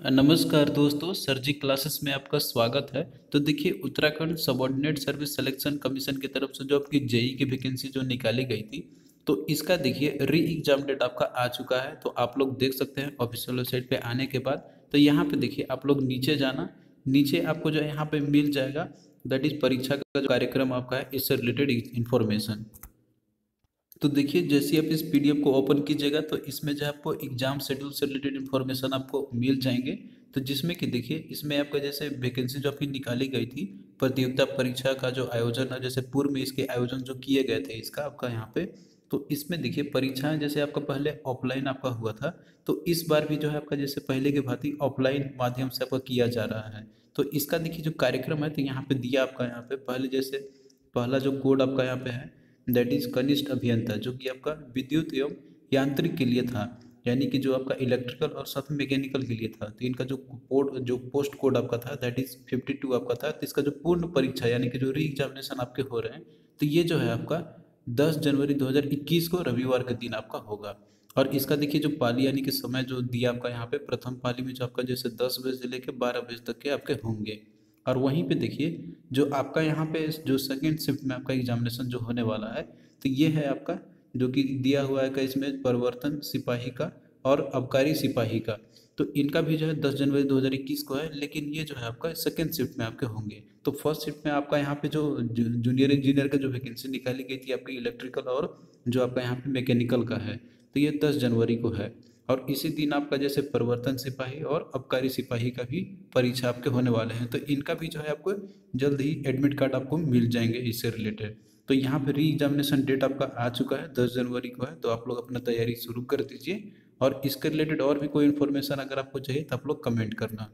नमस्कार दोस्तों सर जी क्लासेस में आपका स्वागत है। तो देखिए, Uttarakhand subordinate service selection commission की तरफ़ से जो आपकी जेई की वैकेंसी जो निकाली गई थी तो इसका देखिए री एग्ज़ाम डेट आपका आ चुका है। तो आप लोग देख सकते हैं ऑफिशियल वेबसाइट पे आने के बाद। तो यहाँ पे देखिए, आप लोग नीचे जाना, नीचे आपको जो यहाँ पे मिल जाएगा दैट इज़ परीक्षा का जो कार्यक्रम आपका है, इससे रिलेटेड इन्फॉर्मेशन तो देखिए, जैसे आप इस पीडीएफ को ओपन कीजिएगा तो इसमें जो आपको एग्ज़ाम शेड्यूल से रिलेटेड इन्फॉर्मेशन आपको मिल जाएँगे। तो जिसमें कि देखिए, इसमें आपका जैसे वैकेंसी जो आपकी निकाली गई थी, प्रतियोगिता परीक्षा का जो आयोजन है जैसे पूर्व में इसके आयोजन जो किए गए थे इसका आपका यहाँ पे तो इसमें देखिए परीक्षाएँ जैसे आपका पहले ऑफलाइन आपका हुआ था तो इस बार भी जो है आपका जैसे पहले के भांति ऑफलाइन माध्यम से आपका किया जा रहा है। तो इसका देखिए जो कार्यक्रम है तो यहाँ पे दिया आपका यहाँ पे, पहले जैसे पहला जो कोड आपका यहाँ पे है दैट इज़ कनिष्ठ अभियंता, जो कि आपका विद्युत एवं यांत्रिक के लिए था, यानी कि जो आपका इलेक्ट्रिकल और साथ मैकेनिकल के लिए था। तो इनका जो कोड जो पोस्ट कोड आपका था दैट इज़ फिफ्टी टू आपका था। तो इसका जो पूर्ण परीक्षा, यानी कि जो री एग्जामिनेशन आपके हो रहे हैं तो ये जो है आपका 10 जनवरी 2021 को रविवार के दिन आपका होगा। और इसका देखिए जो पाली, यानी कि समय जो दिया आपका यहाँ पे, प्रथम पाली में जो आपका जैसे दस बजे से लेकर बारह बजे तक के आपके होंगे। और वहीं पे देखिए, जो आपका यहाँ पे जो सेकेंड शिफ्ट में आपका एग्जामिनेशन जो होने वाला है तो ये है आपका, जो कि दिया हुआ है का इसमें परिवर्तन सिपाही का और अबकारी सिपाही का। तो इनका भी जो है दस जनवरी 2021 को है, लेकिन ये जो है आपका सेकेंड शिफ्ट में आपके होंगे। तो फ़र्स्ट शिफ्ट में आपका यहाँ पे जो जूनियर इंजीनियर का जो वैकेंसी निकाली गई थी आपकी इलेक्ट्रिकल और जो आपका यहाँ पे मैकेनिकल का है तो ये दस जनवरी को है। और इसी दिन आपका जैसे परिवर्तन सिपाही और अबकारी सिपाही का भी परीक्षा आपके होने वाले हैं तो इनका भी जो है आपको जल्द ही एडमिट कार्ड आपको मिल जाएँगे इससे रिलेटेड तो यहाँ पर री एग्जामिनेशन डेट आपका आ चुका है, दस जनवरी को है तो आप लोग अपना तैयारी शुरू कर दीजिए। और इसके रिलेटेड और भी कोई इन्फॉर्मेशन अगर आपको चाहिए तो आप लोग कमेंट करना।